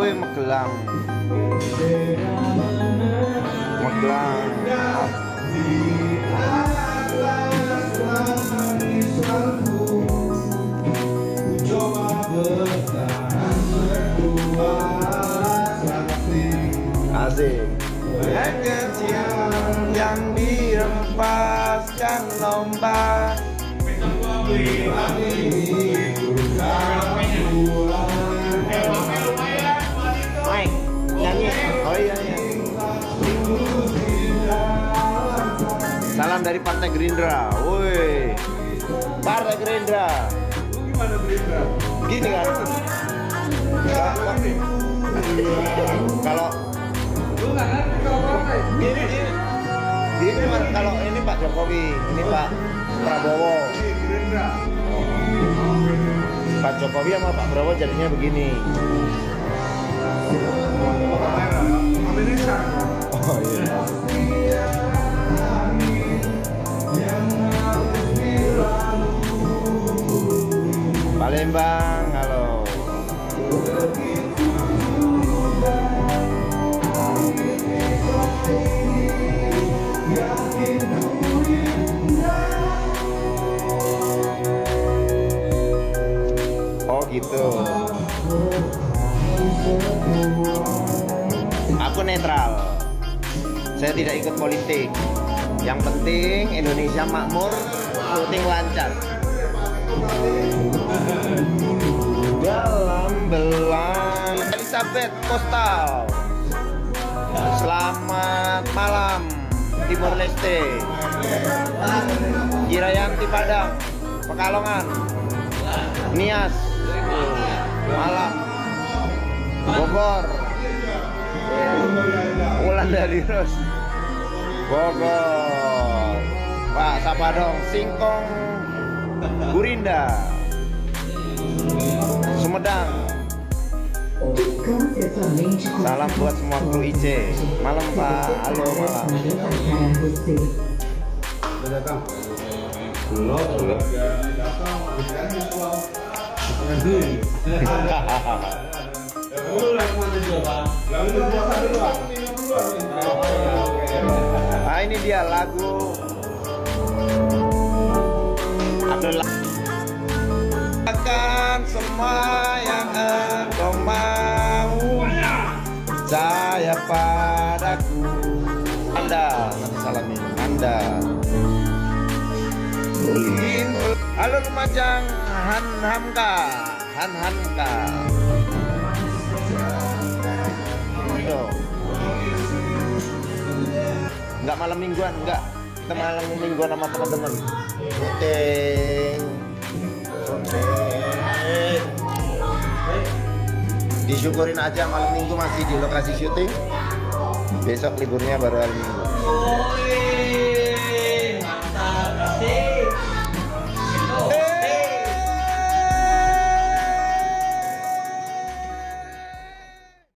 Woi Magelang. Magelang. Kecil yang dirempaskan lomba. Dari Partai Gerindra. Woi. Partai Gerindra. Gimana Gerindra? Gini kan. Kalau Lu nggak ngerti kalau partai? gini gini. Gini Mas, kalau ini Pak Jokowi, ini Pak Prabowo. Gerindra. Pak Jokowi sama Pak Prabowo jadinya begini. Oh iya. Palembang, halo. Oh gitu. Aku netral. Saya tidak ikut politik. Yang penting Indonesia makmur, syuting lancar. Dalam belang Elizabeth Postal. Selamat malam Timur Leste. Girayanti Padang, Pekalongan. Nias, malam. Bogor, Ulan dari Ros Bogor Pak Sapa dong Singkong Gurinda Sumedang Salam buat semua kru IC Malam Pak Halo malam datang. Belum, belum. Nah ini dia lagu akan semua yang engkau mau. Percaya padaku. Anda nanti salamin Anda. Halo Lumajang Han Hamka. Han Hamka. Enggak malam mingguan, enggak. Kita malam mingguan sama teman-teman. Syuting. Syuting. Disyukurin aja malam minggu masih di lokasi syuting. Besok liburnya baru hari minggu.